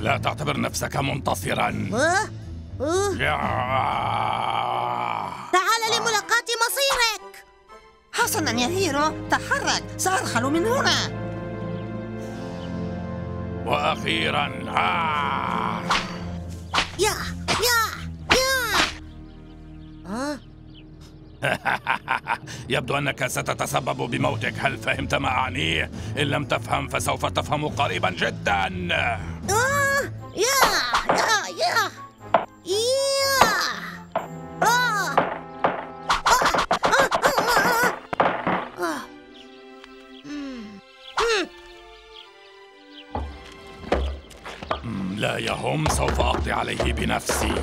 لا تعتبر نفسك منتصرا. تعال لملاقاة مصيرك. حسنا يا هيرو. تحرك. سأرحل من هنا. وأخيرا. آه. يبدو أنك ستتسبب بموتك هل فهمت ما اعنيه إن لم تفهم فسوف تفهم قريبا جدا آه. يا يا يا يا آه. آه. لا يهم سوف أقضي عليه بنفسي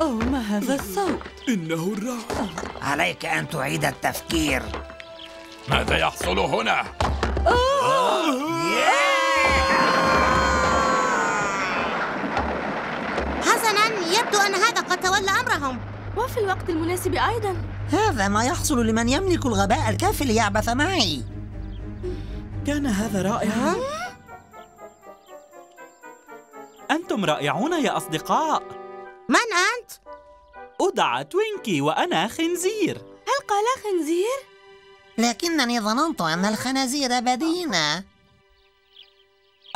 أوه ما هذا الصوت؟ إنه الرعد. عليك أن تعيد التفكير. ماذا يحصل هنا؟ حسنا يبدو أن هذا قد تولى أمرهم. وفي الوقت المناسب أيضا. هذا ما يحصل لمن يملك الغباء الكافي ليعبث معي. كان هذا رائعا. أنتم رائعون يا أصدقاء. من أنت؟ أدعى توينكي وأنا خنزير. هل قال خنزير؟ لكنني ظننت أن الخنازير بدينة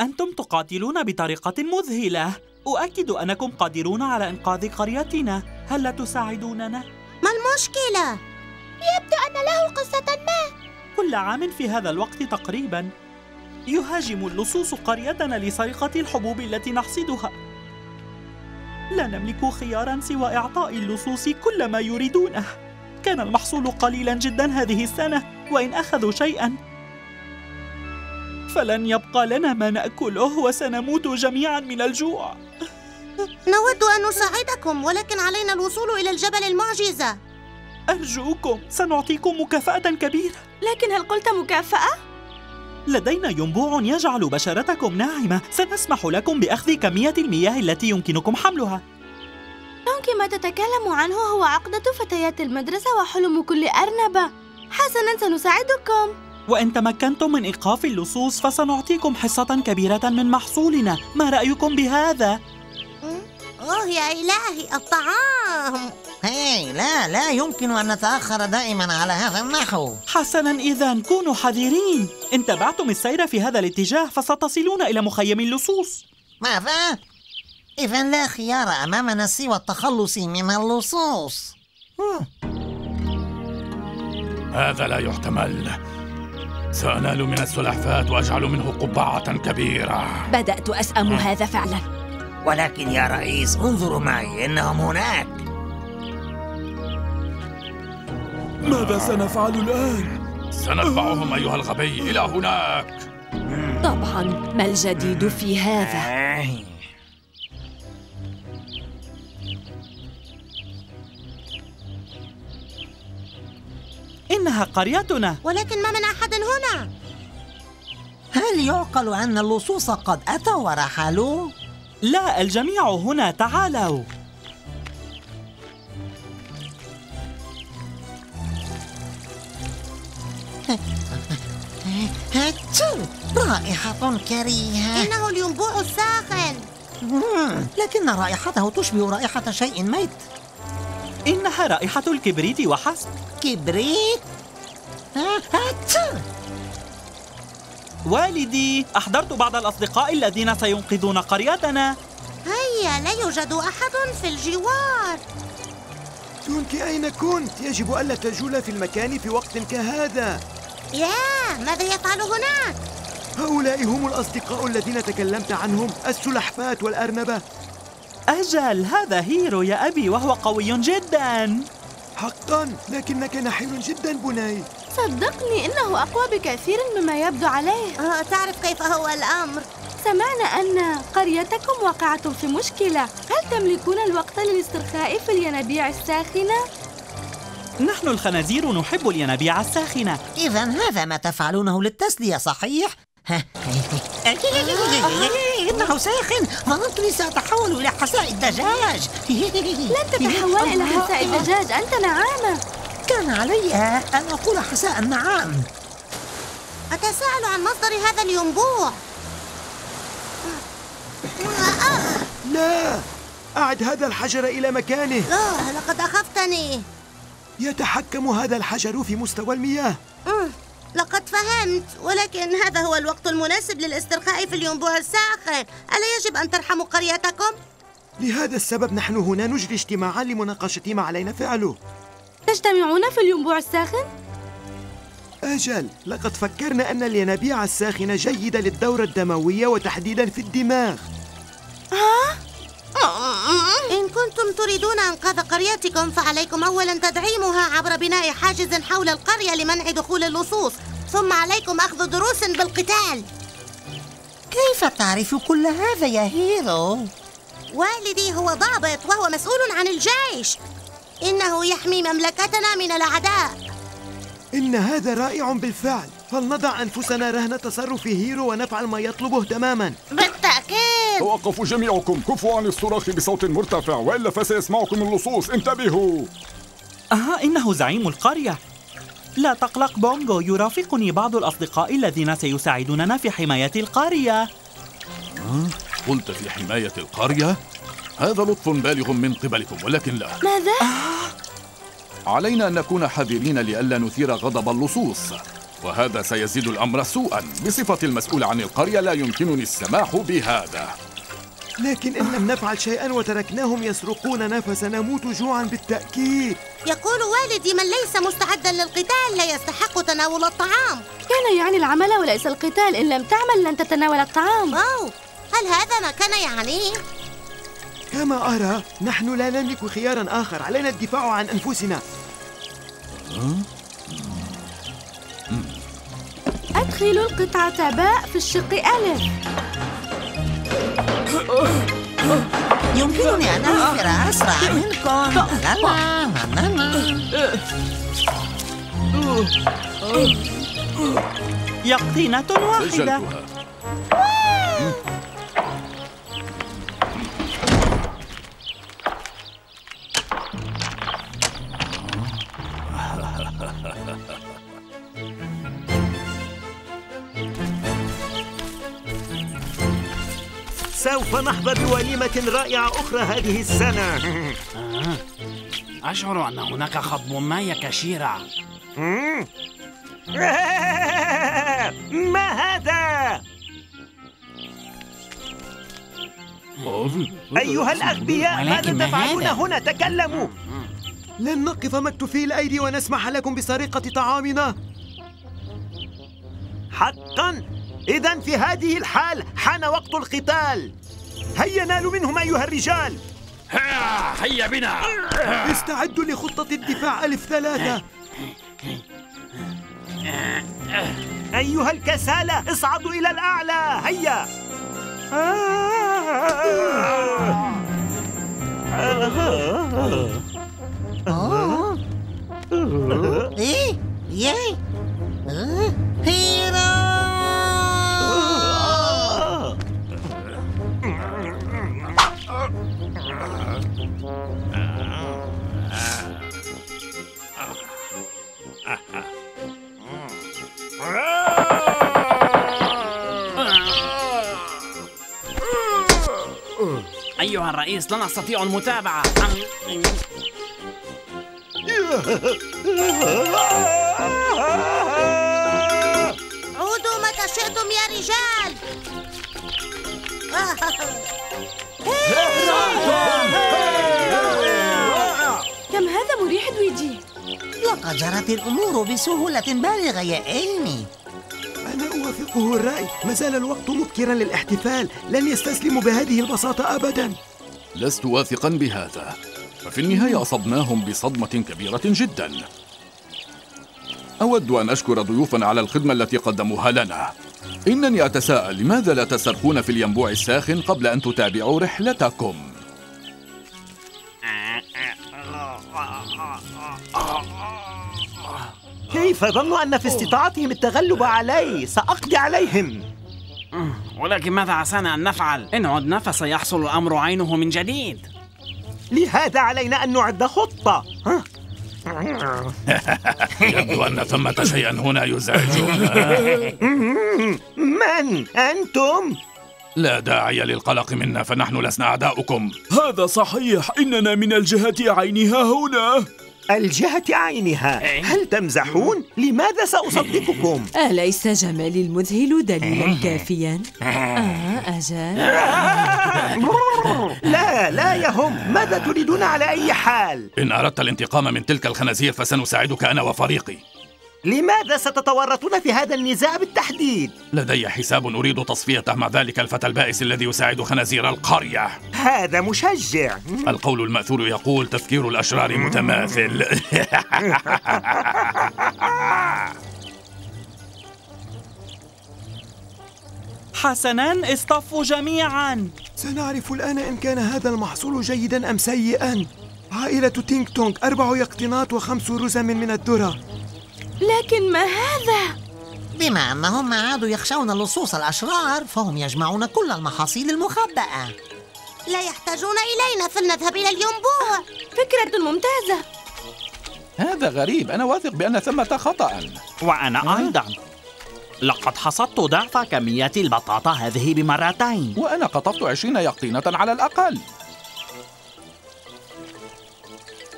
أنتم تقاتلون بطريقة مذهلة. أؤكد أنكم قادرون على إنقاذ قريتنا. هل لا تساعدوننا؟ ما المشكلة؟ يبدو أن له قصة ما. كل عام في هذا الوقت تقريبا. يهاجم اللصوص قريتنا لسرقة الحبوب التي نحصدها. لا نملك خيارا سوى إعطاء اللصوص كل ما يريدونه. كان المحصول قليلا جدا هذه السنة وإن أخذوا شيئا فلن يبقى لنا ما نأكله وسنموت جميعا من الجوع. نود أن نساعدكم ولكن علينا الوصول إلى الجبل المعجزة. أرجوكم سنعطيكم مكافأة كبيرة. لكن هل قلت مكافأة؟ لدينا ينبوع يجعل بشرتكم ناعمة. سنسمح لكم بأخذ كمية المياه التي يمكنكم حملها. يمكن ما تتكلم عنه هو عقدة فتيات المدرسة وحلم كل أرنبة. حسنا سنساعدكم. وإن تمكنتم من إيقاف اللصوص فسنعطيكم حصة كبيرة من محصولنا. ما رأيكم بهذا؟ أوه يا إلهي الطعام. هاي لا لا يمكن أن نتأخر دائما على هذا النحو حسنا إذا كونوا حذرين. إن تبعتم السير في هذا الاتجاه فستصلون إلى مخيم اللصوص. ماذا؟ إذا لا خيار أمامنا سوى التخلص من اللصوص. هذا لا يحتمل. سأنال من السلحفاة وأجعل منه قبعة كبيرة. بدأت أسأم هذا فعلا. ولكن يا رئيس انظروا معي إنهم هناك ماذا سنفعل الآن؟ سنتبعهم أيها الغبي إلى هناك طبعا ما الجديد في هذا؟ إنها قريتنا ولكن ما من أحد هنا هل يعقل أن اللصوص قد أتوا ورحلوا؟ لا الجميع هنا تعالوا. رائحة كريهة. إنه الينبوع الساخن لكن رائحته تشبه رائحة شيء ميت. إنها رائحة الكبريت وحسب. كبريت؟ والدي أحضرت بعض الأصدقاء الذين سينقذون قريتنا. هيا لا يوجد أحد في الجوار. تونكي أين كنت؟ يجب ألا تجول في المكان في وقت كهذا. يا ماذا يفعل هناك؟ هؤلاء هم الأصدقاء الذين تكلمت عنهم السلحفاة والأرنبة. أجل هذا هيرو يا أبي وهو قوي جدا. حقا لكنك نحيل جدا بناي صدقني إنه أقوى بكثير مما يبدو عليه. آه، تعرف كيف هو الأمر؟ سمعنا أن قريتكم واقعة في مشكلة. هل تملكون الوقت للاسترخاء في الينابيع الساخنة؟ نحن الخنازير نحب الينابيع الساخنة. إذا هذا ما تفعلونه للتسلية صحيح؟ إنه ساخن. ظننتني سأتحول إلى حساء الدجاج لن تتحول إلى حساء الدجاج أنت نعامة. كان علي أن أقول حساء النعام أتساءل عن مصدر هذا الينبوع؟ لا أعد هذا الحجر إلى مكانه. آه لقد أخفتني. يتحكم هذا الحجر في مستوى المياه. مم، لقد فهمت ولكن هذا هو الوقت المناسب للاسترخاء في الينبوع الساخن. ألا يجب أن ترحموا قريتكم؟ لهذا السبب نحن هنا نجري اجتماعا لمناقشة ما علينا فعله. تجتمعون في الينبوع الساخن؟ أجل لقد فكرنا أن الينابيع الساخنة جيدة للدورة الدموية وتحديدا في الدماغ إن كنتم تريدون إنقاذ قريتكم فعليكم أولا تدعيمها عبر بناء حاجز حول القرية لمنع دخول اللصوص ثم عليكم أخذ دروس بالقتال كيف تعرف كل هذا يا هيرو؟ والدي هو ضابط وهو مسؤول عن الجيش إنه يحمي مملكتنا من الأعداء. إن هذا رائع بالفعل. فلنضع أنفسنا رهن تصرف هيرو ونفعل ما يطلبه تماما. بالتأكيد. توقفوا جميعكم. كفوا عن الصراخ بصوت مرتفع. وإلا فسيسمعكم اللصوص. انتبهوا. آه إنه زعيم القرية. لا تقلق بونغو. يرافقني بعض الأصدقاء الذين سيساعدوننا في حماية القرية. قلت في حماية القرية؟ هذا لطف بالغ من قبلكم ولكن لا. ماذا؟ علينا أن نكون حذرين لئلا نثير غضب اللصوص. وهذا سيزيد الأمر سوءا بصفة المسؤول عن القرية لا يمكنني السماح بهذا. لكن إن لم نفعل شيئا وتركناهم يسرقوننا فسنموت جوعا بالتأكيد. يقول والدي من ليس مستعدا للقتال لا يستحق تناول الطعام. كان يعني العمل وليس القتال إن لم تعمل لن تتناول الطعام. أوه هل هذا ما كان يعنيه؟ كما أرى نحن لا نملك خيارا آخر. علينا الدفاع عن أنفسنا. أدخلوا القطعة باء في الشق ألف. يمكنني أن أغفر أسرع منكم. لا لا لا لا. يقطينة واحدة. سجلتها. سوف نحظى بوليمة رائعة أخرى هذه السنة. أشعر أن هناك خطب ما يا كاشيرا ما هذا؟ أيها الأغبياء ماذا ما تفعلون؟ هنا؟ تكلموا. لن نقف مكتوفي الأيدي ونسمح لكم بسرقة طعامنا. حقا. إذا في هذه الحال حان وقت القتال. هيا نالوا منهم أيها الرجال. هيا بنا. استعدوا لخطة الدفاع. ألف ثلاثة. أيها الكسالى اصعدوا إلى الأعلى. هيا. أوه. إيه؟ الرئيس لا نستطيع المتابعة. عودوا متى شئتم يا رجال. كم هذا مريح دويجي لقد جرت الأمور بسهولة بالغة يا إيمي أنا أوافقه الرأي. ما زال الوقت مبكرا للاحتفال. لن يستسلموا بهذه البساطة أبدا. لست واثقا بهذا. ففي النهاية أصبناهم بصدمة كبيرة جدا. أود أن أشكر ضيوفنا على الخدمة التي قدموها لنا. إنني أتساءل لماذا لا تسترخون في الينبوع الساخن قبل أن تتابعوا رحلتكم؟ كيف ظنوا أن في استطاعتهم التغلب علي؟ سأقضي عليهم. ولكن ماذا عسانا أن نفعل؟ إن عدنا فسيحصل الأمر عينه من جديد. لهذا علينا أن نعد خطة. ها؟ يبدو أن ثمة شيئا هنا يزعجنا من؟ أنتم؟ لا داعي للقلق منا فنحن لسنا أعداؤكم. هذا صحيح. إننا من الجهة عينها هنا. الجهة عينها هل تمزحون؟ لماذا سأصدقكم؟ أليس جمالي المذهل دليلا كافيا؟ آه أجل لا لا يهم ماذا تريدون على أي حال؟ إن أردت الانتقام من تلك الخنازير فسنساعدك أنا وفريقي لماذا ستتورطون في هذا النزاع بالتحديد؟ لدي حساب أريد تصفيته مع ذلك الفتى البائس الذي يساعد خنازير القرية. هذا مشجع. القول المأثور يقول تفكير الأشرار متماثل. حسناً اصطفوا جميعاً. سنعرف الآن إن كان هذا المحصول جيدا أم سيئا. عائلة تينك تونغ أربع يقطنات وخمس رزم من الذرة. لكن ما هذا؟ بما أنهم ما عادوا يخشون اللصوص الأشرار فهم يجمعون كل المحاصيل المخبأة. لا يحتاجون إلينا فلنذهب إلى الينبوع. فكرة ممتازة. هذا غريب. أنا واثق بأن ثمة خطأ. وأنا أيضاً. لقد حصدت ضعف كمية البطاطا هذه بمرتين. وأنا قطفت عشرين يقطينة على الأقل.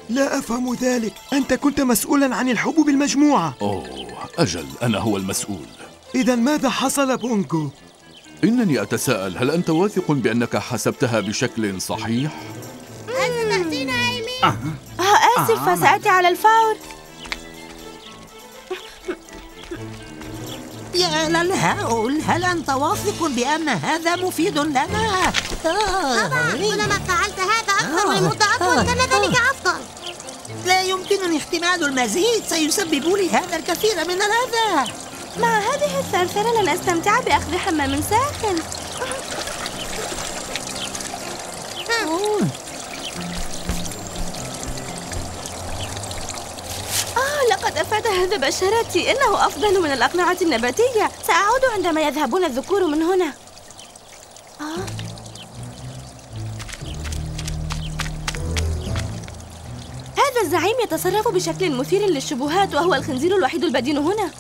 لا أفهم ذلك أنت كنت مسؤولا عن الحبوب المجموعة أوه أجل أنا هو المسؤول إذا ماذا حصل بونغو؟ إنني أتساءل هل أنت واثق بأنك حسبتها بشكل صحيح؟ هل ستأتينا إيمي؟ آه آسف فسأتي على الفور يا للهول هل أنت واثق بأن هذا مفيد لنا؟ آه. طبعا كلما فعلت هذا أكثر والمدة أطول كان ذلك أفضل لا يمكنني احتمال المزيد سيسبب لي هذا الكثير من الأذى مع هذه الثرثرة لن أستمتع بأخذ حمام ساخن. آه لقد أفاد هذا بشرتي. إنه أفضل من الأقنعة النباتية. سأعود عندما يذهبون الذكور من هنا. الزعيم يتصرف بشكل مثير للشبهات وهو الخنزير الوحيد البدين هنا.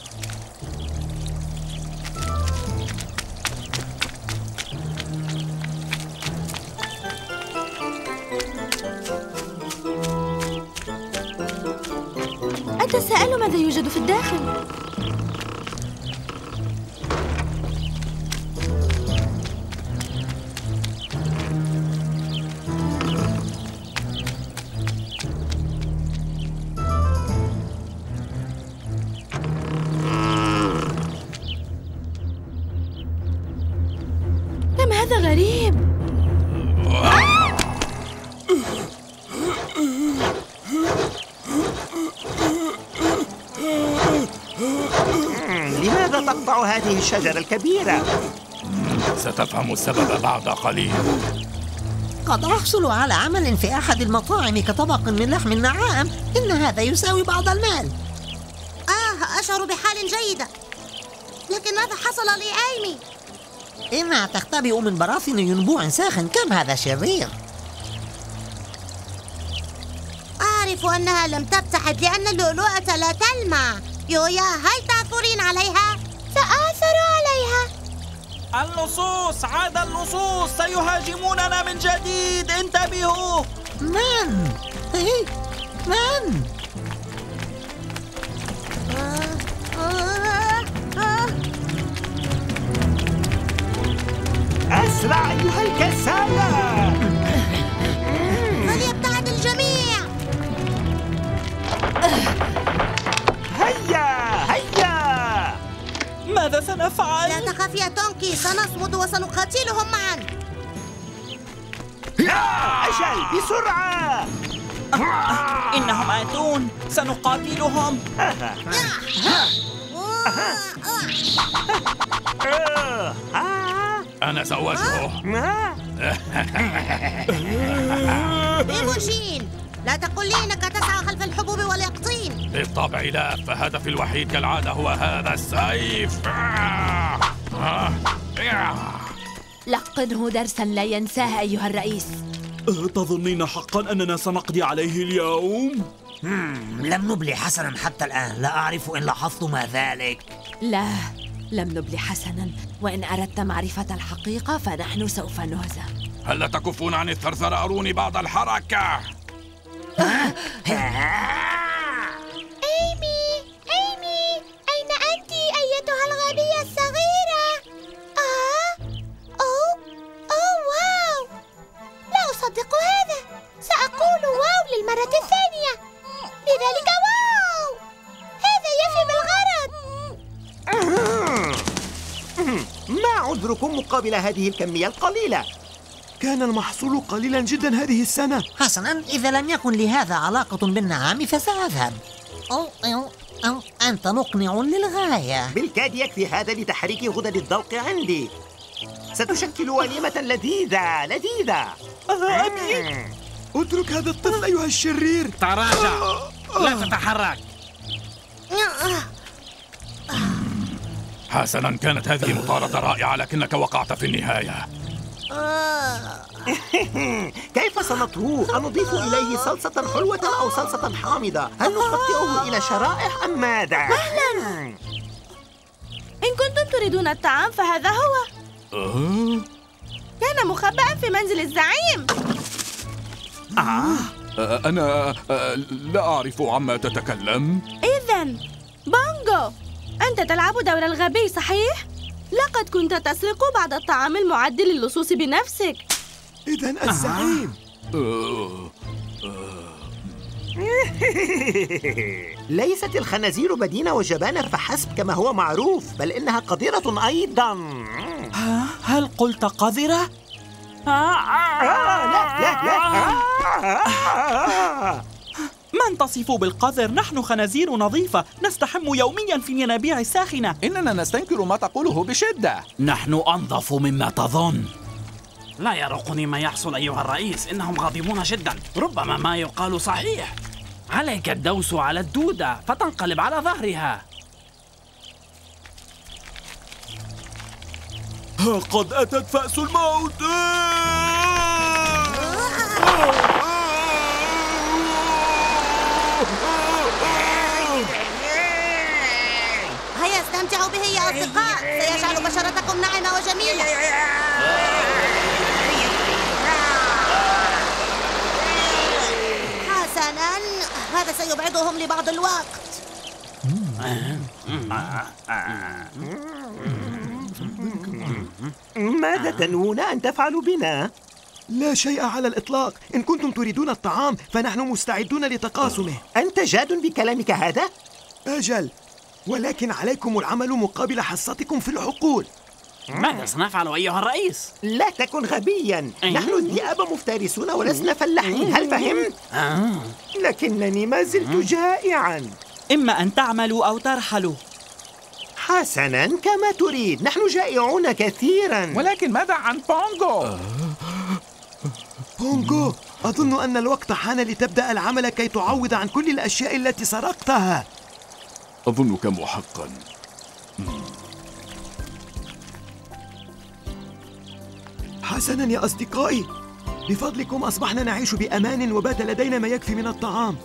أتساءل ماذا يوجد في الداخل؟ الشجرة الكبيرة؟ ستفهم السبب بعد قليل. قد أحصل على عمل في أحد المطاعم كطبق من لحم النعام. إن هذا يساوي بعض المال. آه أشعر بحال جيدة. لكن ماذا حصل لأيمي؟ إنها تختبئ من براثن ينبوع ساخن. كم هذا شرير؟ أعرف أنها لم تبتعد لأن اللؤلؤة لا تلمع. يويا هل تعثرين عليها؟ عليها اللصوص عاد اللصوص سيهاجموننا من جديد انتبهوا من؟ إيه؟ من؟ أسرع أيها الكسالى سنفعل؟ لا تخاف يا تونكي سنصمد وسنقاتلهم معا. أجل بسرعة! إنهم آتون سنقاتلهم. آه، أنا سأواجهه. إيموجين لا تقل لي إنك تسعى خلف الحبوب واليقطين بالطبع لا فهدفي الوحيد كالعادة هو هذا السيف. لقنه درسا لا ينساه أيها الرئيس. أه، تظنين حقا أننا سنقضي عليه اليوم؟ لم نبلي حسنا حتى الآن. لا أعرف إن لاحظتما ذلك. لا لم نبلي حسنا. وإن أردت معرفة الحقيقة فنحن سوف نهزم. هل لا تكفون عن الثرثرة؟ أروني بعض الحركة. عذركم مقابل هذه الكمية القليلة؟ كان المحصول قليلا جدا هذه السنة. حسنا إذا لم يكن لهذا علاقة بالنعام فسأذهب أو أو أو أنت مقنع للغاية. بالكاد يكفي هذا لتحريك غدد الذوق عندي. ستشكل وليمة لذيذة لذيذة. أبي اترك هذا الطفل أيها الشرير. تراجع. لا تتحرك. حسنا كانت هذه مطاردة رائعة لكنك وقعت في النهاية كيف سنطهوه؟ أنضيف إليه صلصة حلوة أو صلصة حامضة؟ هل نقطعه إلى شرائح أم ماذا؟ إن كنتم تريدون الطعام فهذا هو أه؟ كان مخبأ في منزل الزعيم أه، أنا أه، لا أعرف عما تتكلم إذا أنت تلعب دور الغبي صحيح؟ لقد كنت تسرق بعض الطعام المعد للصوص بنفسك إذا الزعيم ليست الخنازير بدينة وجبانة فحسب كما هو معروف بل إنها قذرة أيضا؟ هل قلت قذرة؟ آه لا لا لا. من تصف بالقذر؟ نحن خنازير نظيفة نستحم يوميا في ينابيع ساخنة. إننا نستنكر ما تقوله بشدة. نحن أنظف مما تظن. لا يرقني ما يحصل أيها الرئيس إنهم غاضبون جدا. ربما ما يقال صحيح. عليك الدوس على الدودة فتنقلب على ظهرها. ها قد أتت فأس الموت. استمتعوا به يا أصدقاء. سيجعل بشرتكم ناعمة وجميلة. حسنا هذا سيبعدهم لبعض الوقت. ماذا تنوون أن تفعلوا بنا؟ لا شيء على الإطلاق. إن كنتم تريدون الطعام فنحن مستعدون لتقاسمه. أنت جاد بكلامك هذا؟ أجل. ولكن عليكم العمل مقابل حصتكم في الحقول ماذا سنفعل أيها الرئيس؟ لا تكن غبيا. نحن الذئاب مفترسون ولسنا فلاحين هل فهمت؟ آه. لكنني ما زلت جائعا. إما أن تعملوا أو ترحلوا. حسنا كما تريد. نحن جائعون كثيرا. ولكن ماذا عن بونغو؟ بونغو أظن أن الوقت حان لتبدأ العمل كي تعوض عن كل الأشياء التي سرقتها. أظنك محقا. حسنا يا أصدقائي. بفضلكم أصبحنا نعيش بأمان وبات لدينا ما يكفي من الطعام.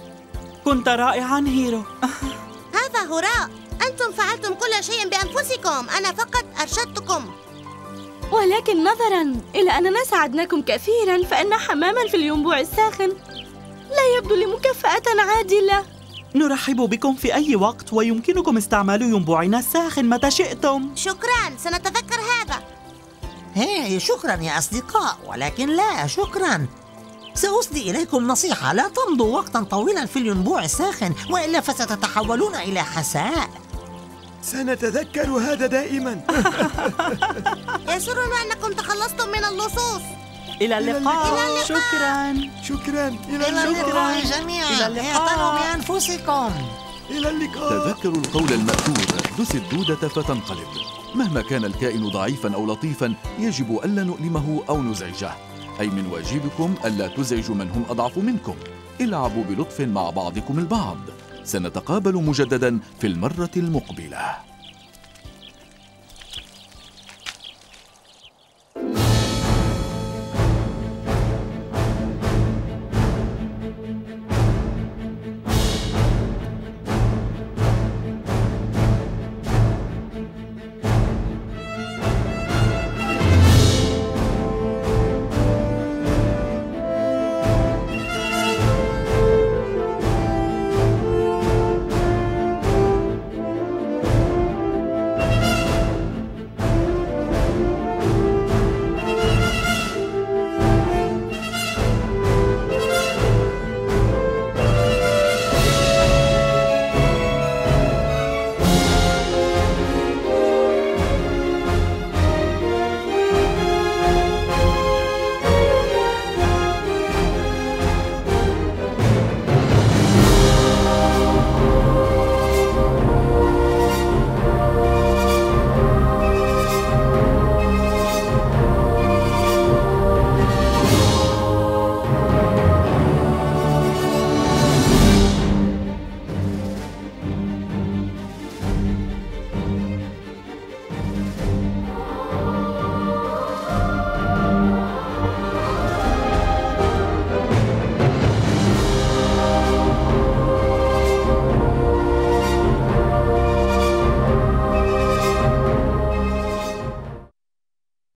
كنت رائعا هيرو. هذا هراء. أنتم فعلتم كل شيء بأنفسكم. أنا فقط أرشدتكم. ولكن نظرا إلى أننا ساعدناكم كثيرا فإن حماما في الينبوع الساخن لا يبدو لي مكافأة عادلة. نرحب بكم في أي وقت ويمكنكم استعمال ينبوعنا الساخن متى شئتم. شكرا سنتذكر هذا. هي شكرا يا أصدقاء ولكن لا شكرا. سأسدي إليكم نصيحة لا تمضوا وقتا طويلا في الينبوع الساخن وإلا فستتحولون إلى حساء. سنتذكر هذا دائما. يسرنا أنكم تخلصتم من اللصوص. إلى اللقاء. شكرا. شكرا. إلى إلى اللقاء إلى جميعا. اللقاء. اعتنوا بأنفسكم. إلى اللقاء. تذكروا القول المأثور. دس الدودة فتنقلب. مهما كان الكائن ضعيفا أو لطيفا يجب ألا نؤلمه أو نزعجه. أي من واجبكم ألا تزعجوا من هم أضعف منكم. العبوا بلطف مع بعضكم البعض. سنتقابل مجددا في المرة المقبلة.